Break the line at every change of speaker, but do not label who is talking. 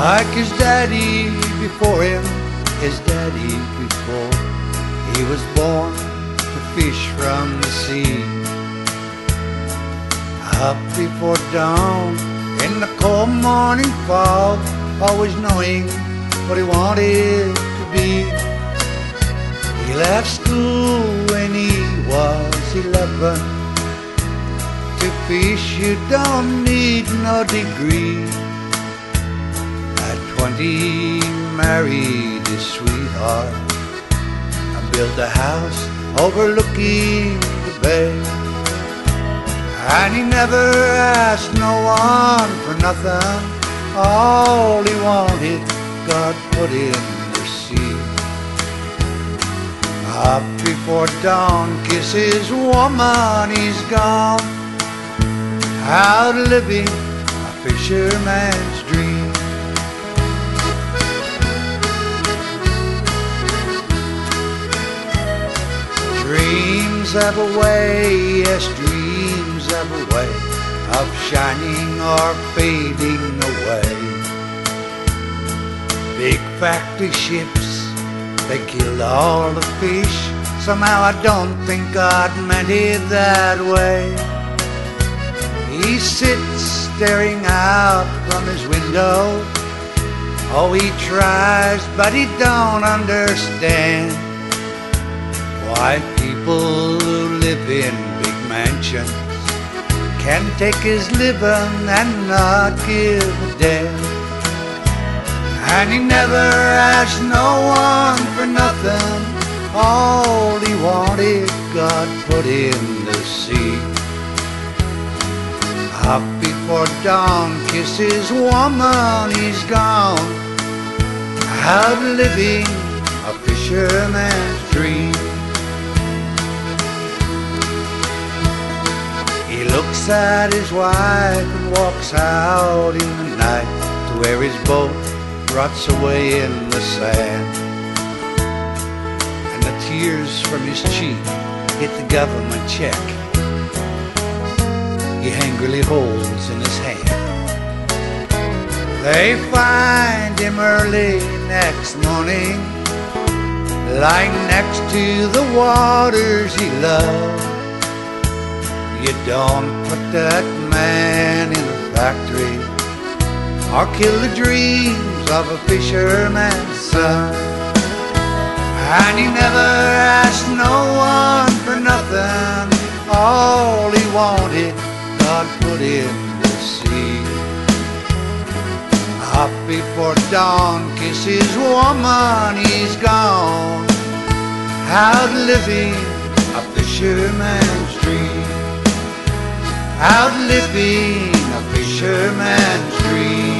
Like his daddy before him, his daddy before he was born to fish from the sea. Up before dawn in the cold morning fog, always knowing what he wanted to be. He left school when he was eleven. To fish, you don't need no degree. Twenty, married his sweetheart and built a house overlooking the bay. And he never asked no one for nothing. All he wanted, God put in the sea. Up before dawn, kisses woman, he's gone. Out living a fisherman's Dreams have a way, yes, dreams have a way of shining or fading away. Big factory ships, they killed all the fish. Somehow I don't think God meant it that way. He sits staring out from his window. Oh, he tries, but he don't understand why people in big mansions can take his living and not give a damn. And he never asked no one for nothing. All he wanted, God put in the sea. Up before dawn, kisses woman, he's gone. Out living a fisherman's dream. At his wife and walks out in the night to where his boat rots away in the sand. And the tears from his cheek hit the government check he angrily holds in his hand. They find him early next morning, lying next to the waters he loved. You don't put that man in a factory or kill the dreams of a fisherman's son. And he never asked no one for nothing. All he wanted, God put in the sea. Up before dawn, kisses woman, he's gone. Out living a fisherman's. Out living a fisherman's dream.